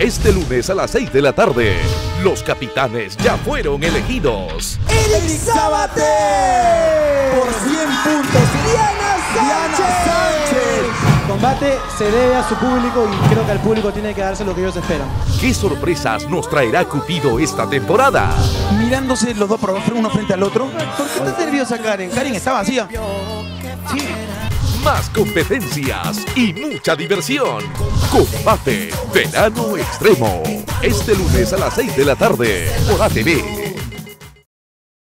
Este lunes a las 6 de la tarde, los capitanes ya fueron elegidos. Eric Sabate por 100 puntos. Diana Sánchez. combate se debe a su público y creo que al público tiene que darse lo que ellos esperan. ¿Qué sorpresas nos traerá Cupido esta temporada? Mirándose los dos por uno frente al otro. ¿Por qué estás nerviosa, Karen? Karen está vacía. Sí. Más competencias y mucha diversión. Combate Verano Extremo. Este lunes a las 6 de la tarde por ATV.